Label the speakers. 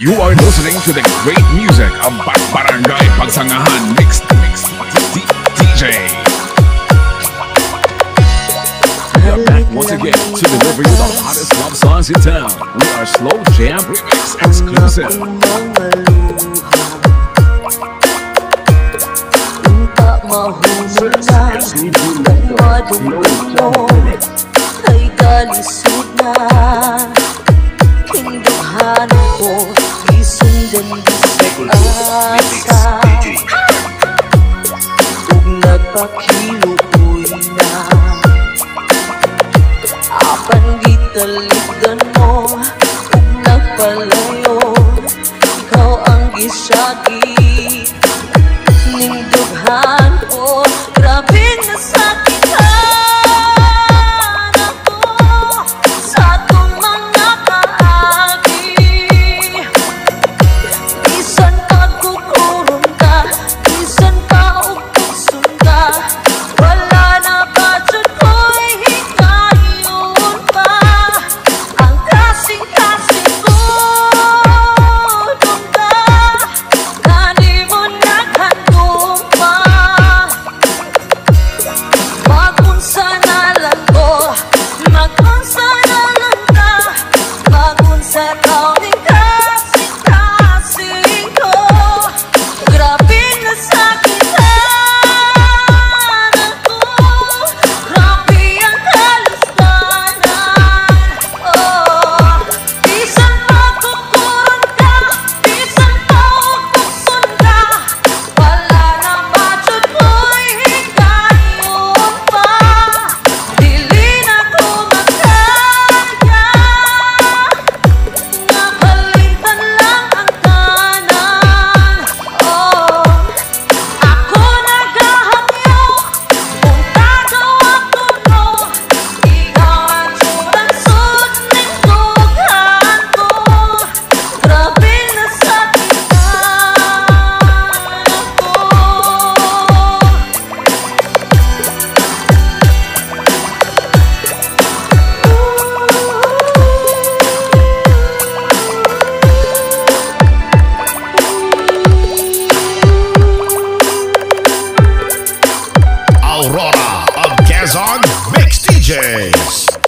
Speaker 1: You are listening to the great music of Barangay Pagsangahan mixed D- DJ. We are back once again to deliver you the hottest love songs in town. We are Slow Jam Remix exclusive.
Speaker 2: Ay na ko asa Ug nagpakiluoy na Apan gitaligan mo Ug nagpalayo Ikaw ang gisagi Nindughan
Speaker 3: Quezon Mix DJs.